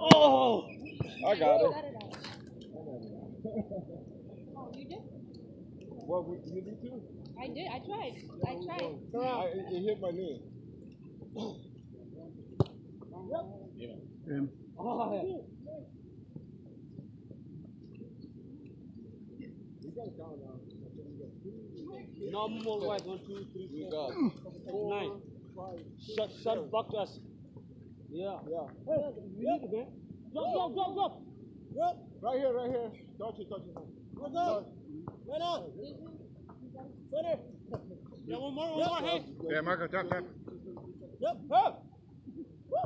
Oh! I got it. Oh, you did? What, we- you did too? I did. I tried. I tried. I, it it hit my knee. Him. We gotta count now. Normal white, one, two, three, We four, got nine. Shut, shut, back to us. Yeah. Yeah. Hey, you need it, man. Drop, drop, drop, drop. Drop. Right here, right here. Touch it, touch it. Go, go. Right on. Center. Yeah, one more, one more, hey. Yeah, Marco, tap, tap. Yep, up. Woo.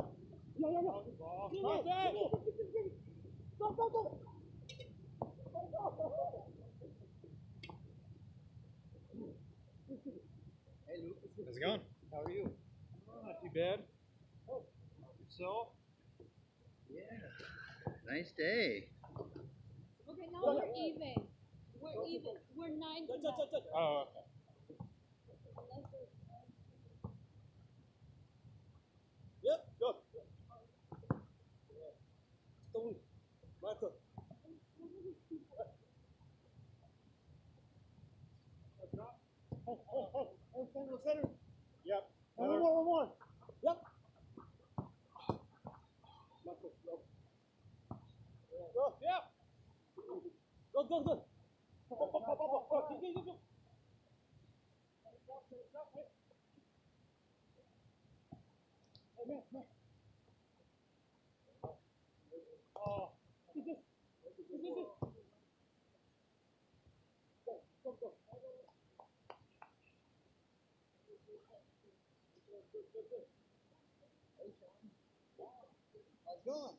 Yeah, yeah, yeah. Right there. Go, go, go. How's it going? How are you? Oh, not too bad. Oh, Yourself? Nice day. Okay, now we're even. We're even. We're nine to Touch, touch, nine. touch, touch. Oh, Yep, go. Stone. Marco. Hey, hey, oh, hey, oh, hey, center, center. Yep. One more, one more. Yep. Marco, go. Go, yeah. Go, go, go. Up, up, up, up. Go, go, go, go. Hey, man, man. How's it going?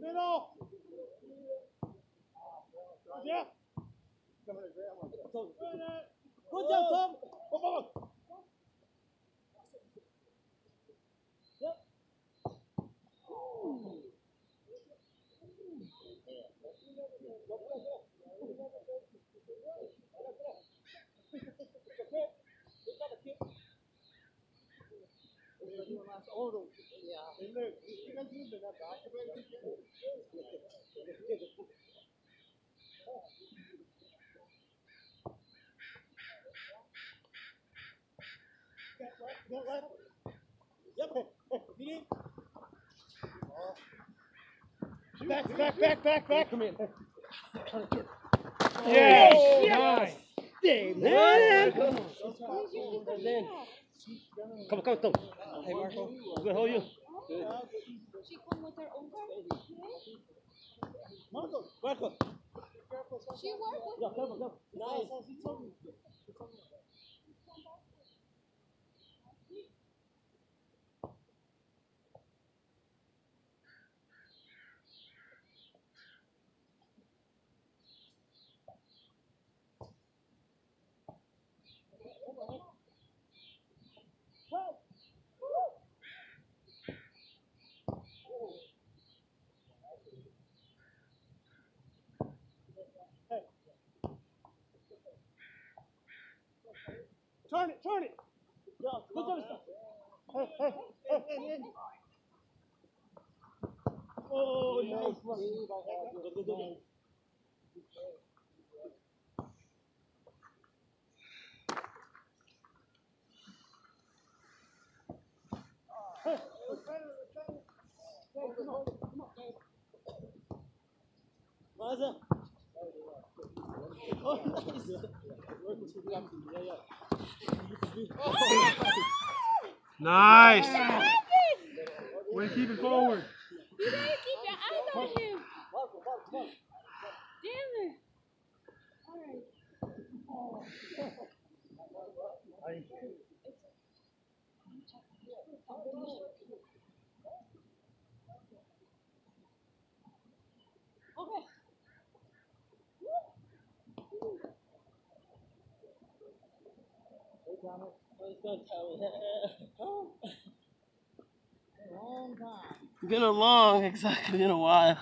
Middle. Yeah. Good job, Tom. Go, go, go. Yep. Hey, look, you guys use that back of it? Get right. Yep. Hey, hey, Didi. Back, back, back, back, back. Come in. Yes! Nice. Dave, man. Come on, come on, come on. Hey, Marco. Good, how are you? She come with her own car. Marco. Marco. She worked with Yeah, come on, come on. Nice. Turn it, turn it. Yeah, good job. Hey, hey, hey, hey, hey. Oh, nice one. Good, good, good. Hey, hey, come on, come on. Maza. Oh, nice. Yeah, yeah. Oh, nice! Way to keep it forward. You keep your eyes on him. Damn it. All right. Been a long, exactly, been a while.